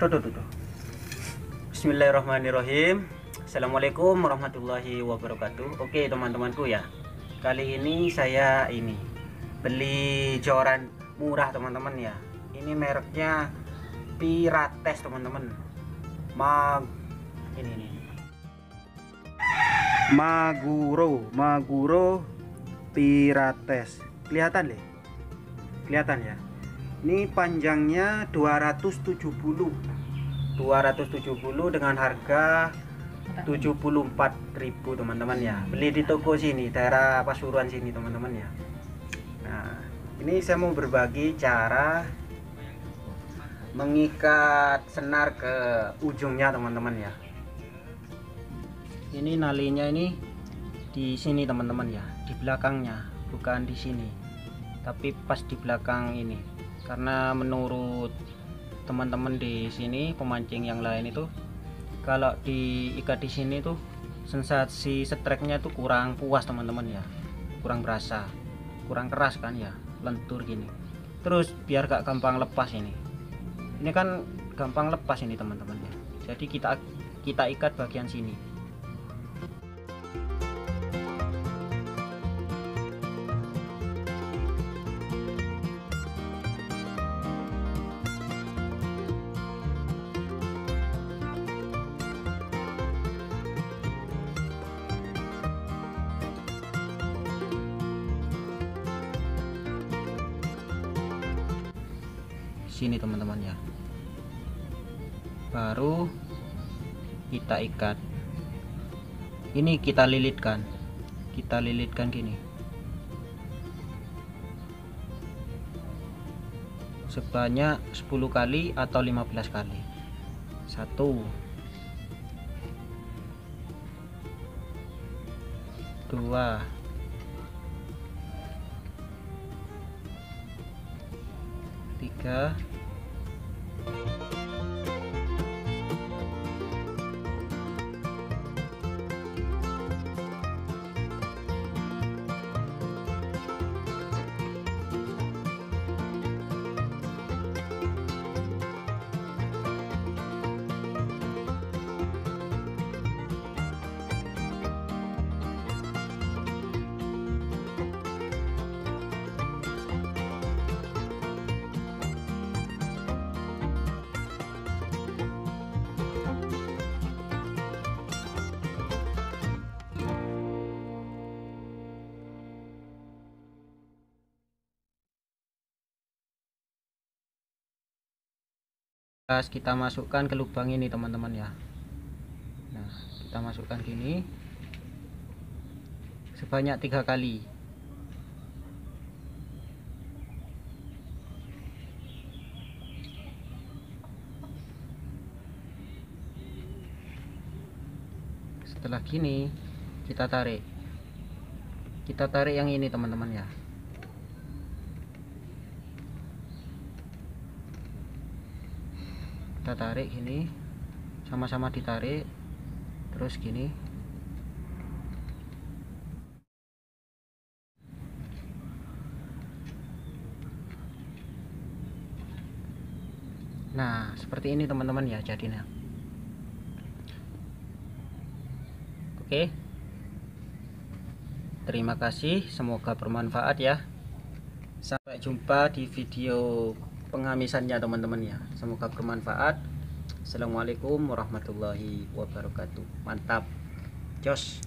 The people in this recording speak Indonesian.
Tuh, tuh, tuh, tuh. Bismillahirrahmanirrahim. Assalamualaikum warahmatullahi wabarakatuh. Oke teman-temanku ya. Kali ini saya ini beli joran murah teman-teman ya. Ini mereknya Pirates teman-teman. Mag ini ini. Maguro, Maguro Pirates. Kelihatan deh. Kelihatan ya. Ini panjangnya 270. 270 dengan harga 74.000 teman-teman ya. Beli di toko sini, daerah Pasuruan sini teman-teman ya. Nah, ini saya mau berbagi cara mengikat senar ke ujungnya teman-teman ya. Ini nalinya ini di sini teman-teman ya, di belakangnya, bukan di sini. Tapi pas di belakang ini karena menurut teman-teman di sini pemancing yang lain itu kalau diikat di sini tuh sensasi streknya tuh kurang puas teman-teman ya. Kurang berasa kurang keras kan ya. Lentur gini. Terus biar gak gampang lepas ini. Ini kan gampang lepas ini teman-teman ya. Jadi kita kita ikat bagian sini sini teman-teman ya. Baru kita ikat. Ini kita lilitkan. Kita lilitkan gini. Sebanyak 10 kali atau 15 kali. Satu. Dua tiga kita masukkan ke lubang ini teman-teman ya. Nah kita masukkan gini. Sebanyak tiga kali. Setelah gini kita tarik. Kita tarik yang ini teman-teman ya kita tarik gini sama-sama ditarik terus gini. Nah seperti ini teman-teman ya jadinya. Oke. Terima kasih semoga bermanfaat ya. Sampai jumpa di video pengamisannya teman-teman ya semoga bermanfaat. Assalamualaikum warahmatullahi wabarakatuh. Mantap. Jos.